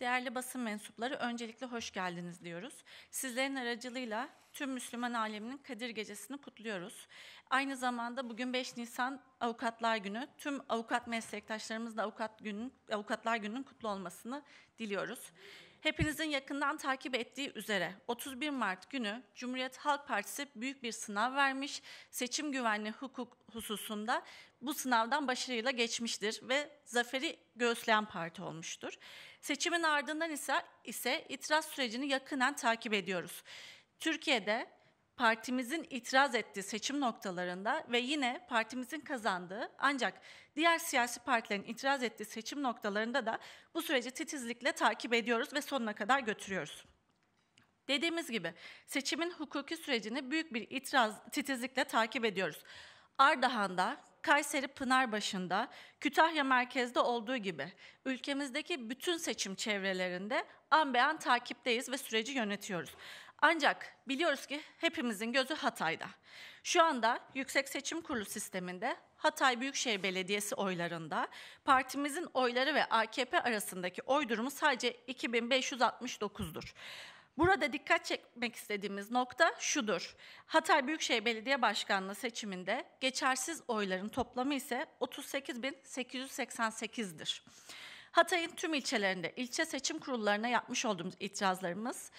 Değerli basın mensupları öncelikle hoş geldiniz diyoruz. Sizlerin aracılığıyla tüm Müslüman aleminin Kadir Gecesi'ni kutluyoruz. Aynı zamanda bugün 5 Nisan Avukatlar Günü. Tüm avukat meslektaşlarımız da avukat günün, Avukatlar Günü'nün kutlu olmasını diliyoruz. Hepinizin yakından takip ettiği üzere 31 Mart günü Cumhuriyet Halk Partisi büyük bir sınav vermiş. Seçim güvenliği hukuk hususunda bu sınavdan başarıyla geçmiştir ve zaferi göğüsleyen parti olmuştur. Seçimin ardından ise, ise itiraz sürecini yakından takip ediyoruz. Türkiye'de partimizin itiraz ettiği seçim noktalarında ve yine partimizin kazandığı ancak diğer siyasi partilerin itiraz ettiği seçim noktalarında da bu süreci titizlikle takip ediyoruz ve sonuna kadar götürüyoruz. Dediğimiz gibi seçimin hukuki sürecini büyük bir itiraz titizlikle takip ediyoruz. Ardahan'da, Kayseri Pınarbaşı'nda, Kütahya merkezde olduğu gibi ülkemizdeki bütün seçim çevrelerinde an be an takipteyiz ve süreci yönetiyoruz. Ancak biliyoruz ki hepimizin gözü Hatay'da. Şu anda Yüksek Seçim Kurulu sisteminde Hatay Büyükşehir Belediyesi oylarında partimizin oyları ve AKP arasındaki oy durumu sadece 2569'dur. Burada dikkat çekmek istediğimiz nokta şudur. Hatay Büyükşehir Belediye Başkanlığı seçiminde geçersiz oyların toplamı ise 38.888'dir. Hatay'ın tüm ilçelerinde ilçe seçim kurullarına yapmış olduğumuz itirazlarımız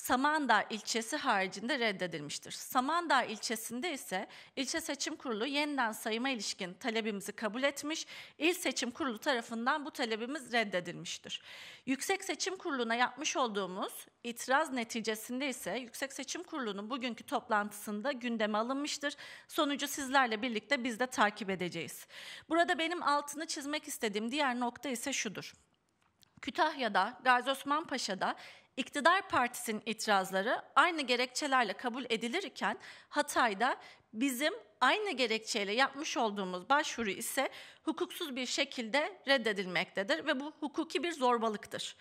Samandağ ilçesi haricinde reddedilmiştir. Samandağ ilçesinde ise ilçe seçim kurulu yeniden sayıma ilişkin talebimizi kabul etmiş, il seçim kurulu tarafından bu talebimiz reddedilmiştir. Yüksek Seçim Kurulu'na yapmış olduğumuz itiraz neticesinde ise Yüksek Seçim Kurulu'nun bugünkü toplantısında gündeme alınmıştır. Sonucu sizlerle birlikte biz de takip edeceğiz. Burada benim altını çizmek istediğim diğer nokta ise şudur. Kütahya'da, Gazi Osman Paşa'da İktidar partisinin itirazları aynı gerekçelerle kabul edilirken Hatay'da bizim aynı gerekçeyle yapmış olduğumuz başvuru ise hukuksuz bir şekilde reddedilmektedir ve bu hukuki bir zorbalıktır.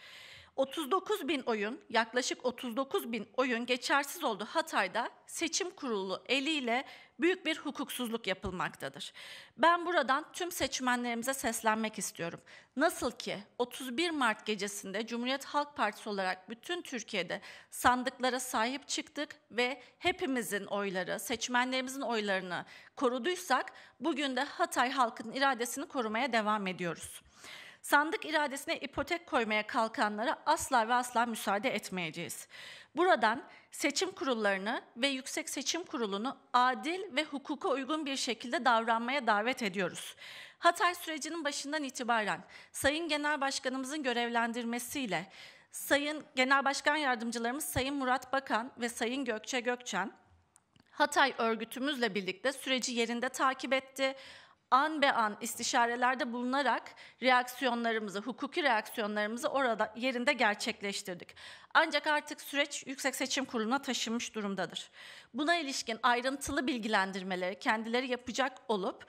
39 bin oyun, yaklaşık 39 bin oyun geçersiz oldu Hatay'da seçim kurulu eliyle büyük bir hukuksuzluk yapılmaktadır. Ben buradan tüm seçmenlerimize seslenmek istiyorum. Nasıl ki 31 Mart gecesinde Cumhuriyet Halk Partisi olarak bütün Türkiye'de sandıklara sahip çıktık ve hepimizin oyları, seçmenlerimizin oylarını koruduysak bugün de Hatay halkının iradesini korumaya devam ediyoruz. Sandık iradesine ipotek koymaya kalkanlara asla ve asla müsaade etmeyeceğiz. Buradan seçim kurullarını ve Yüksek Seçim Kurulu'nu adil ve hukuka uygun bir şekilde davranmaya davet ediyoruz. Hatay sürecinin başından itibaren Sayın Genel Başkanımızın görevlendirmesiyle Sayın Genel Başkan Yardımcılarımız Sayın Murat Bakan ve Sayın Gökçe Gökçen Hatay örgütümüzle birlikte süreci yerinde takip etti an be an istişarelerde bulunarak reaksiyonlarımızı, hukuki reaksiyonlarımızı orada yerinde gerçekleştirdik. Ancak artık süreç Yüksek Seçim Kurulu'na taşınmış durumdadır. Buna ilişkin ayrıntılı bilgilendirmeleri kendileri yapacak olup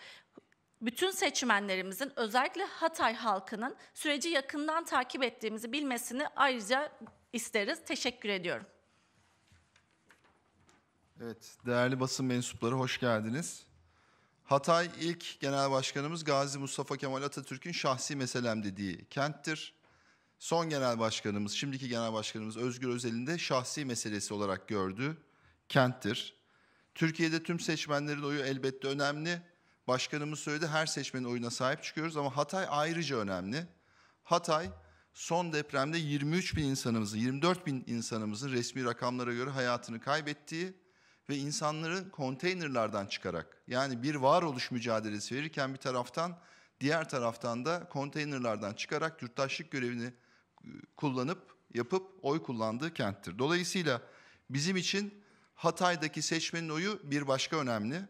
bütün seçmenlerimizin özellikle Hatay halkının süreci yakından takip ettiğimizi bilmesini ayrıca isteriz. Teşekkür ediyorum. Evet, değerli basın mensupları hoş geldiniz. Hatay ilk genel başkanımız Gazi Mustafa Kemal Atatürk'ün şahsi meselem dediği kenttir. Son genel başkanımız, şimdiki genel başkanımız Özgür Özel'in de şahsi meselesi olarak gördüğü kenttir. Türkiye'de tüm seçmenlerin oyu elbette önemli. Başkanımız söyledi her seçmenin oyuna sahip çıkıyoruz ama Hatay ayrıca önemli. Hatay son depremde 23 bin insanımızın, 24 bin insanımızın resmi rakamlara göre hayatını kaybettiği ve insanları konteynerlardan çıkarak yani bir varoluş mücadelesi verirken bir taraftan diğer taraftan da konteynerlardan çıkarak yurttaşlık görevini e, kullanıp yapıp oy kullandığı kenttir. Dolayısıyla bizim için Hatay'daki seçmenin oyu bir başka önemli.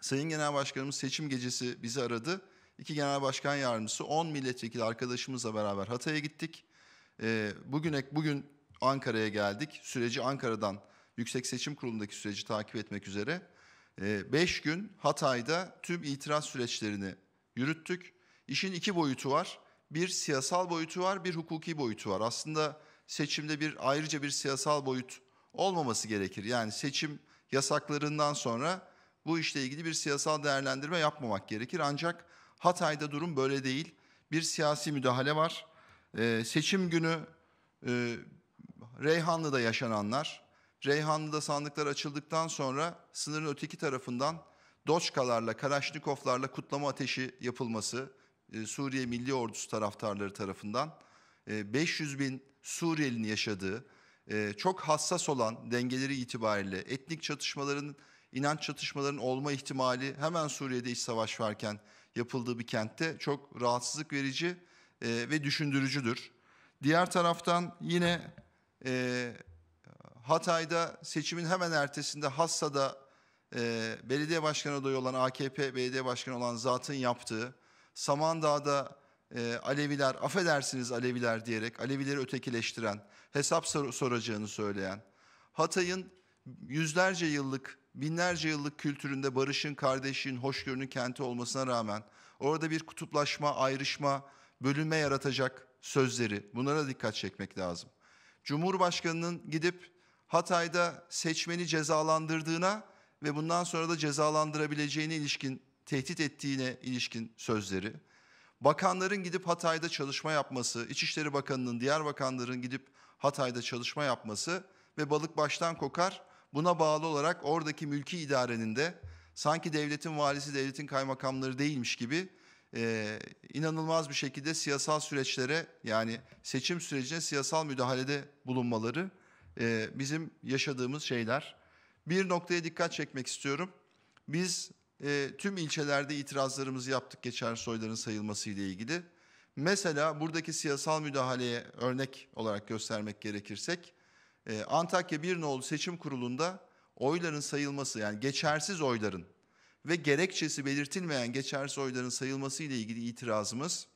Sayın Genel Başkanımız seçim gecesi bizi aradı. İki Genel Başkan Yardımcısı 10 milletvekili arkadaşımızla beraber Hatay'a gittik. E, bugün bugün Ankara'ya geldik. Süreci Ankara'dan Yüksek Seçim Kurulu'ndaki süreci takip etmek üzere 5 ee, gün Hatay'da tüm itiraz süreçlerini yürüttük. İşin iki boyutu var. Bir siyasal boyutu var, bir hukuki boyutu var. Aslında seçimde bir ayrıca bir siyasal boyut olmaması gerekir. Yani seçim yasaklarından sonra bu işle ilgili bir siyasal değerlendirme yapmamak gerekir. Ancak Hatay'da durum böyle değil. Bir siyasi müdahale var. E, seçim günü e, Reyhanlı'da yaşananlar, Reyhanlı'da sandıklar açıldıktan sonra sınırın öteki tarafından Doçkalarla, Kalaşnikovlarla kutlama ateşi yapılması e, Suriye Milli Ordusu taraftarları tarafından e, 500 bin Suriyelinin yaşadığı, e, çok hassas olan dengeleri itibariyle etnik çatışmaların, inanç çatışmaların olma ihtimali hemen Suriye'de iç savaş varken yapıldığı bir kentte çok rahatsızlık verici e, ve düşündürücüdür. Diğer taraftan yine e, Hatay'da seçimin hemen ertesinde Hassa'da e, belediye başkanı adayı olan AKP belediye başkanı olan zatın yaptığı, Samandağ'da e, Aleviler, affedersiniz Aleviler diyerek Alevileri ötekileştiren, hesap sor- soracağını söyleyen, Hatay'ın yüzlerce yıllık, binlerce yıllık kültüründe barışın, kardeşliğin, hoşgörünün kenti olmasına rağmen orada bir kutuplaşma, ayrışma, bölünme yaratacak sözleri bunlara dikkat çekmek lazım. Cumhurbaşkanının gidip Hatay'da seçmeni cezalandırdığına ve bundan sonra da cezalandırabileceğine ilişkin tehdit ettiğine ilişkin sözleri. Bakanların gidip Hatay'da çalışma yapması, İçişleri Bakanı'nın diğer bakanların gidip Hatay'da çalışma yapması ve balık baştan kokar. Buna bağlı olarak oradaki mülki idarenin de sanki devletin valisi, devletin kaymakamları değilmiş gibi e, inanılmaz bir şekilde siyasal süreçlere yani seçim sürecine siyasal müdahalede bulunmaları e, bizim yaşadığımız şeyler. Bir noktaya dikkat çekmek istiyorum. Biz e, tüm ilçelerde itirazlarımızı yaptık geçer soyların sayılması ile ilgili. Mesela buradaki siyasal müdahaleye örnek olarak göstermek gerekirsek e, Antakya Bir Nolu Seçim Kurulu'nda oyların sayılması yani geçersiz oyların ve gerekçesi belirtilmeyen geçersiz oyların sayılması ile ilgili itirazımız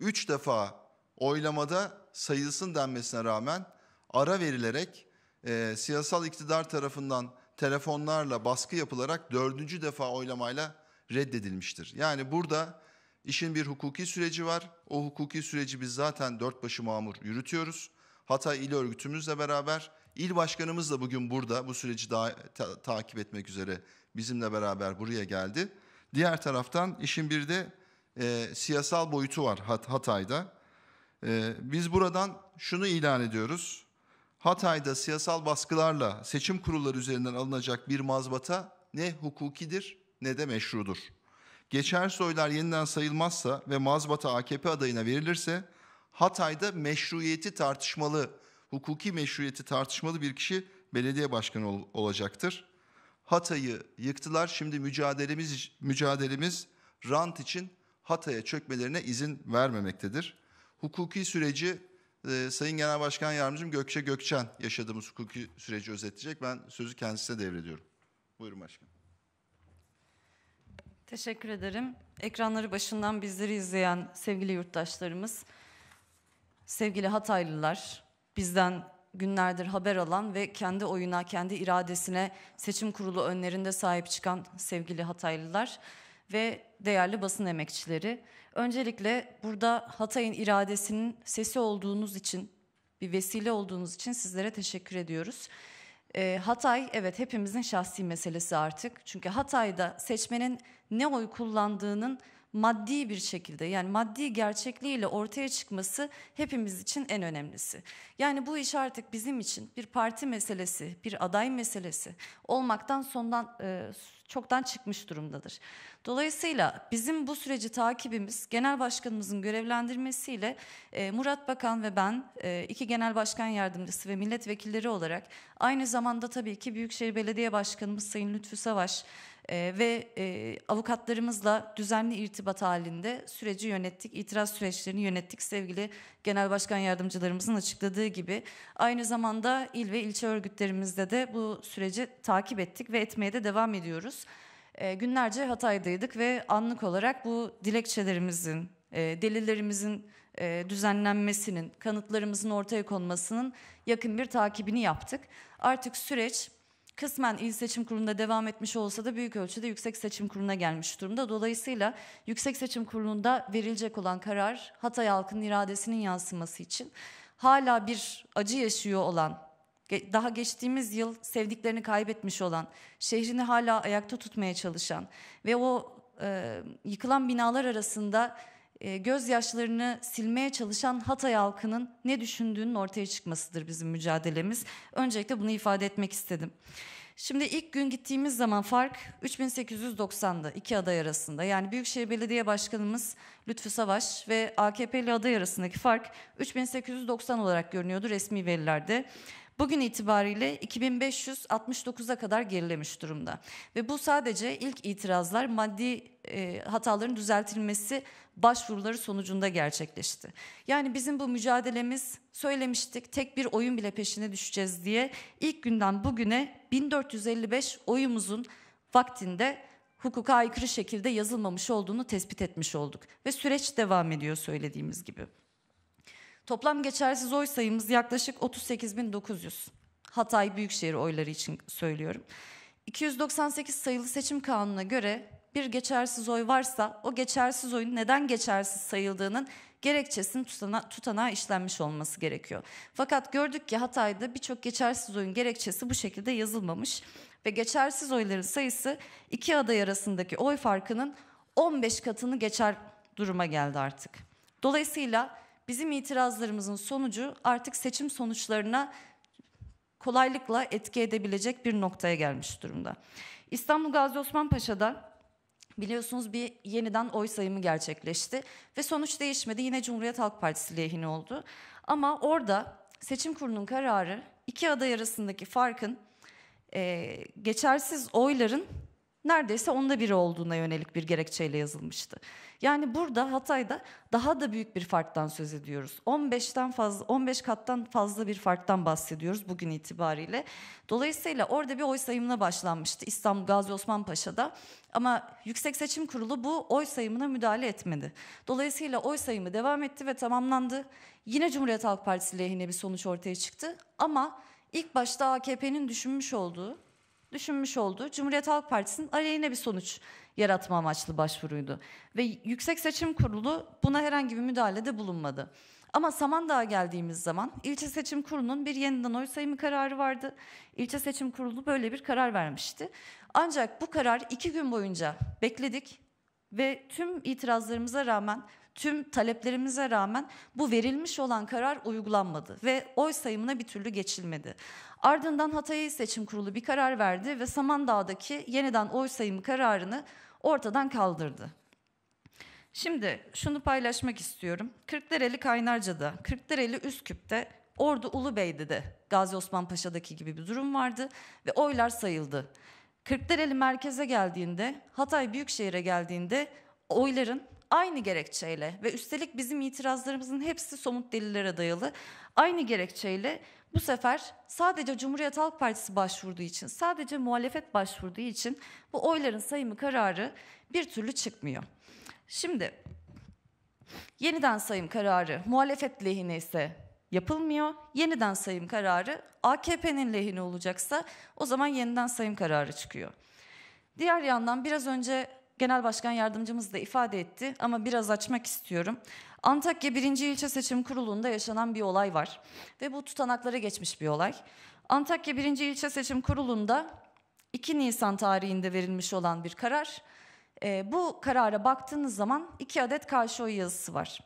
üç defa oylamada sayılsın denmesine rağmen ara verilerek e, siyasal iktidar tarafından telefonlarla baskı yapılarak dördüncü defa oylamayla reddedilmiştir. Yani burada işin bir hukuki süreci var. O hukuki süreci biz zaten dört başı mamur yürütüyoruz. Hatay İl Örgütümüzle beraber il başkanımız da bugün burada bu süreci daha ta- takip etmek üzere bizimle beraber buraya geldi. Diğer taraftan işin bir de e, siyasal boyutu var Hat- Hatay'da. E, biz buradan şunu ilan ediyoruz. Hatay'da siyasal baskılarla seçim kurulları üzerinden alınacak bir mazbata ne hukukidir ne de meşrudur. Geçersiz oylar yeniden sayılmazsa ve mazbata AKP adayına verilirse Hatay'da meşruiyeti tartışmalı, hukuki meşruiyeti tartışmalı bir kişi belediye başkanı ol- olacaktır. Hatay'ı yıktılar. Şimdi mücadelemiz mücadelemiz rant için Hatay'a çökmelerine izin vermemektedir. Hukuki süreci e, Sayın Genel Başkan Yardımcım Gökçe Gökçen yaşadığımız hukuki süreci özetleyecek. Ben sözü kendisine devrediyorum. Buyurun başkanım. Teşekkür ederim. Ekranları başından bizleri izleyen sevgili yurttaşlarımız, sevgili Hataylılar, bizden günlerdir haber alan ve kendi oyuna, kendi iradesine seçim kurulu önlerinde sahip çıkan sevgili Hataylılar ve değerli basın emekçileri. Öncelikle burada Hatay'ın iradesinin sesi olduğunuz için, bir vesile olduğunuz için sizlere teşekkür ediyoruz. Ee, Hatay evet hepimizin şahsi meselesi artık. Çünkü Hatay'da seçmenin ne oy kullandığının maddi bir şekilde yani maddi gerçekliğiyle ortaya çıkması hepimiz için en önemlisi. Yani bu iş artık bizim için bir parti meselesi, bir aday meselesi olmaktan sondan e, çoktan çıkmış durumdadır. Dolayısıyla bizim bu süreci takibimiz genel başkanımızın görevlendirmesiyle e, Murat Bakan ve ben e, iki genel başkan yardımcısı ve milletvekilleri olarak aynı zamanda tabii ki Büyükşehir Belediye Başkanımız Sayın Lütfü Savaş e, ve e, avukatlarımızla düzenli irtibat halinde süreci yönettik, itiraz süreçlerini yönettik sevgili genel başkan yardımcılarımızın açıkladığı gibi. Aynı zamanda il ve ilçe örgütlerimizde de bu süreci takip ettik ve etmeye de devam ediyoruz. E, günlerce Hatay'daydık ve anlık olarak bu dilekçelerimizin, e, delillerimizin e, düzenlenmesinin, kanıtlarımızın ortaya konmasının yakın bir takibini yaptık. Artık süreç kısmen il seçim kurulunda devam etmiş olsa da büyük ölçüde yüksek seçim kuruluna gelmiş durumda. Dolayısıyla yüksek seçim kurulunda verilecek olan karar Hatay halkının iradesinin yansıması için hala bir acı yaşıyor olan, daha geçtiğimiz yıl sevdiklerini kaybetmiş olan, şehrini hala ayakta tutmaya çalışan ve o e, yıkılan binalar arasında e, gözyaşlarını silmeye çalışan Hatay halkının ne düşündüğünün ortaya çıkmasıdır bizim mücadelemiz. Öncelikle bunu ifade etmek istedim. Şimdi ilk gün gittiğimiz zaman fark 3890'da iki aday arasında. Yani Büyükşehir Belediye Başkanımız Lütfü Savaş ve AKP'li aday arasındaki fark 3890 olarak görünüyordu resmi verilerde. Bugün itibariyle 2569'a kadar gerilemiş durumda. Ve bu sadece ilk itirazlar maddi e, hataların düzeltilmesi başvuruları sonucunda gerçekleşti. Yani bizim bu mücadelemiz söylemiştik tek bir oyun bile peşine düşeceğiz diye ilk günden bugüne 1455 oyumuzun vaktinde hukuka aykırı şekilde yazılmamış olduğunu tespit etmiş olduk. Ve süreç devam ediyor söylediğimiz gibi. Toplam geçersiz oy sayımız yaklaşık 38.900. Hatay Büyükşehir oyları için söylüyorum. 298 sayılı seçim kanununa göre bir geçersiz oy varsa o geçersiz oyun neden geçersiz sayıldığının gerekçesinin tutana, tutanağa işlenmiş olması gerekiyor. Fakat gördük ki Hatay'da birçok geçersiz oyun gerekçesi bu şekilde yazılmamış ve geçersiz oyların sayısı iki aday arasındaki oy farkının 15 katını geçer duruma geldi artık. Dolayısıyla bizim itirazlarımızın sonucu artık seçim sonuçlarına kolaylıkla etki edebilecek bir noktaya gelmiş durumda. İstanbul Gazi Osman Paşa'da biliyorsunuz bir yeniden oy sayımı gerçekleşti ve sonuç değişmedi. Yine Cumhuriyet Halk Partisi lehine oldu. Ama orada seçim kurulunun kararı iki aday arasındaki farkın e, geçersiz oyların neredeyse onda biri olduğuna yönelik bir gerekçeyle yazılmıştı. Yani burada Hatay'da daha da büyük bir farktan söz ediyoruz. 15'ten fazla 15 kattan fazla bir farktan bahsediyoruz bugün itibariyle. Dolayısıyla orada bir oy sayımına başlanmıştı İstanbul Gazi Osman Paşa'da. Ama Yüksek Seçim Kurulu bu oy sayımına müdahale etmedi. Dolayısıyla oy sayımı devam etti ve tamamlandı. Yine Cumhuriyet Halk Partisi lehine bir sonuç ortaya çıktı. Ama ilk başta AKP'nin düşünmüş olduğu düşünmüş olduğu Cumhuriyet Halk Partisi'nin aleyhine bir sonuç yaratma amaçlı başvuruydu. Ve Yüksek Seçim Kurulu buna herhangi bir müdahalede bulunmadı. Ama Samandağ'a geldiğimiz zaman ilçe seçim kurulunun bir yeniden oy sayımı kararı vardı. İlçe seçim kurulu böyle bir karar vermişti. Ancak bu karar iki gün boyunca bekledik ve tüm itirazlarımıza rağmen, tüm taleplerimize rağmen bu verilmiş olan karar uygulanmadı ve oy sayımına bir türlü geçilmedi. Ardından Hatay Seçim Kurulu bir karar verdi ve Samandağ'daki yeniden oy sayımı kararını ortadan kaldırdı. Şimdi şunu paylaşmak istiyorum. Kırklareli Kaynarca'da, Kırklareli Üsküp'te, Ordu Ulubey'de de Gazi Osman Paşa'daki gibi bir durum vardı ve oylar sayıldı. Kırklareli merkeze geldiğinde, Hatay Büyükşehir'e geldiğinde oyların aynı gerekçeyle ve üstelik bizim itirazlarımızın hepsi somut delillere dayalı. Aynı gerekçeyle bu sefer sadece Cumhuriyet Halk Partisi başvurduğu için, sadece muhalefet başvurduğu için bu oyların sayımı kararı bir türlü çıkmıyor. Şimdi yeniden sayım kararı muhalefet lehine ise yapılmıyor. Yeniden sayım kararı AKP'nin lehine olacaksa o zaman yeniden sayım kararı çıkıyor. Diğer yandan biraz önce Genel Başkan Yardımcımız da ifade etti ama biraz açmak istiyorum. Antakya 1. İlçe Seçim Kurulu'nda yaşanan bir olay var ve bu tutanaklara geçmiş bir olay. Antakya 1. İlçe Seçim Kurulu'nda 2 Nisan tarihinde verilmiş olan bir karar. E, bu karara baktığınız zaman iki adet karşı oy yazısı var.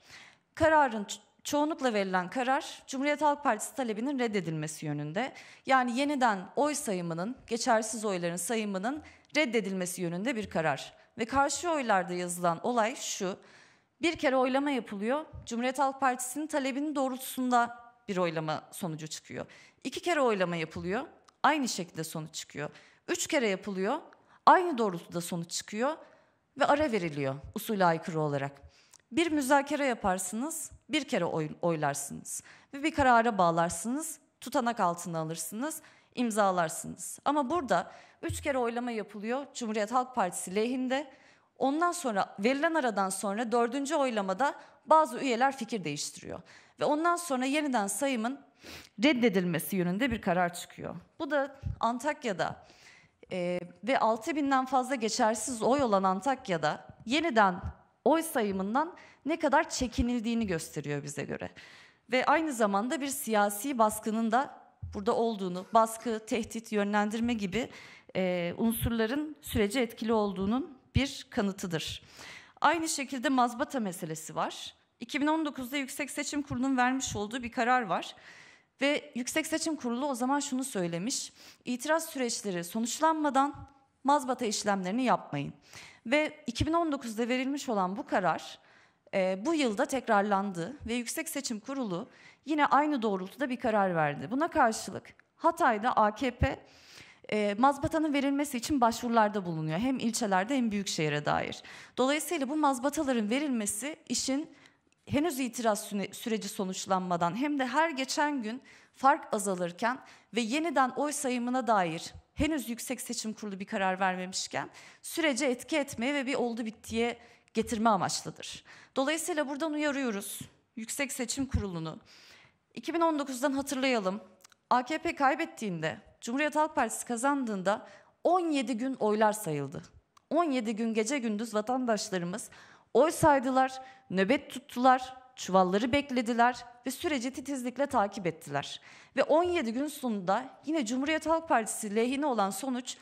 Kararın çoğunlukla verilen karar Cumhuriyet Halk Partisi talebinin reddedilmesi yönünde. Yani yeniden oy sayımının, geçersiz oyların sayımının reddedilmesi yönünde bir karar. Ve karşı oylarda yazılan olay şu. Bir kere oylama yapılıyor. Cumhuriyet Halk Partisi'nin talebinin doğrultusunda bir oylama sonucu çıkıyor. İki kere oylama yapılıyor. Aynı şekilde sonuç çıkıyor. Üç kere yapılıyor. Aynı doğrultuda sonuç çıkıyor ve ara veriliyor usule aykırı olarak. Bir müzakere yaparsınız, bir kere oy, oylarsınız ve bir karara bağlarsınız, tutanak altına alırsınız, imzalarsınız. Ama burada üç kere oylama yapılıyor Cumhuriyet Halk Partisi lehinde Ondan sonra verilen aradan sonra dördüncü oylamada bazı üyeler fikir değiştiriyor. Ve ondan sonra yeniden sayımın reddedilmesi yönünde bir karar çıkıyor. Bu da Antakya'da e, ve 6 binden fazla geçersiz oy olan Antakya'da yeniden oy sayımından ne kadar çekinildiğini gösteriyor bize göre. Ve aynı zamanda bir siyasi baskının da burada olduğunu, baskı, tehdit, yönlendirme gibi e, unsurların sürece etkili olduğunun bir kanıtıdır. Aynı şekilde mazbata meselesi var. 2019'da Yüksek Seçim Kurulu'nun vermiş olduğu bir karar var. Ve Yüksek Seçim Kurulu o zaman şunu söylemiş. İtiraz süreçleri sonuçlanmadan mazbata işlemlerini yapmayın. Ve 2019'da verilmiş olan bu karar e, bu yılda tekrarlandı ve Yüksek Seçim Kurulu yine aynı doğrultuda bir karar verdi. Buna karşılık Hatay'da AKP e, mazbatanın verilmesi için başvurularda bulunuyor. Hem ilçelerde hem büyükşehire dair. Dolayısıyla bu mazbataların verilmesi işin henüz itiraz süreci sonuçlanmadan hem de her geçen gün fark azalırken ve yeniden oy sayımına dair henüz Yüksek Seçim Kurulu bir karar vermemişken sürece etki etmeye ve bir oldu bittiye getirme amaçlıdır. Dolayısıyla buradan uyarıyoruz Yüksek Seçim Kurulu'nu. 2019'dan hatırlayalım. AKP kaybettiğinde, Cumhuriyet Halk Partisi kazandığında 17 gün oylar sayıldı. 17 gün gece gündüz vatandaşlarımız oy saydılar, nöbet tuttular, çuvalları beklediler ve süreci titizlikle takip ettiler. Ve 17 gün sonunda yine Cumhuriyet Halk Partisi lehine olan sonuç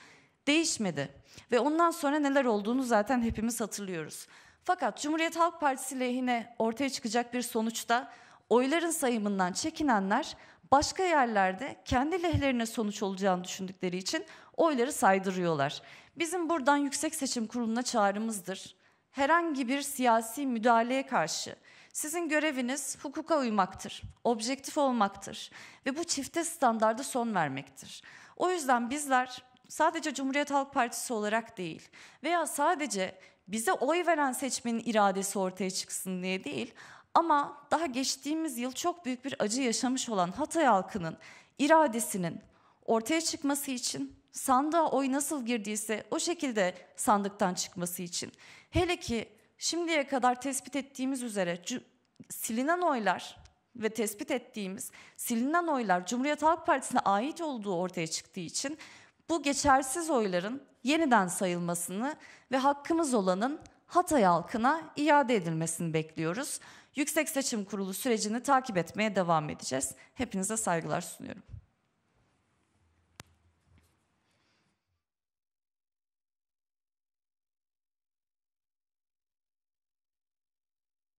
değişmedi. Ve ondan sonra neler olduğunu zaten hepimiz hatırlıyoruz. Fakat Cumhuriyet Halk Partisi lehine ortaya çıkacak bir sonuçta oyların sayımından çekinenler başka yerlerde kendi lehlerine sonuç olacağını düşündükleri için oyları saydırıyorlar. Bizim buradan Yüksek Seçim Kurulu'na çağrımızdır. Herhangi bir siyasi müdahaleye karşı sizin göreviniz hukuka uymaktır, objektif olmaktır ve bu çifte standarda son vermektir. O yüzden bizler sadece Cumhuriyet Halk Partisi olarak değil veya sadece bize oy veren seçmenin iradesi ortaya çıksın diye değil ama daha geçtiğimiz yıl çok büyük bir acı yaşamış olan Hatay halkının iradesinin ortaya çıkması için sandığa oy nasıl girdiyse o şekilde sandıktan çıkması için hele ki şimdiye kadar tespit ettiğimiz üzere silinen oylar ve tespit ettiğimiz silinen oylar Cumhuriyet Halk Partisi'ne ait olduğu ortaya çıktığı için bu geçersiz oyların yeniden sayılmasını ve hakkımız olanın Hatay halkına iade edilmesini bekliyoruz. Yüksek Seçim Kurulu sürecini takip etmeye devam edeceğiz. Hepinize saygılar sunuyorum.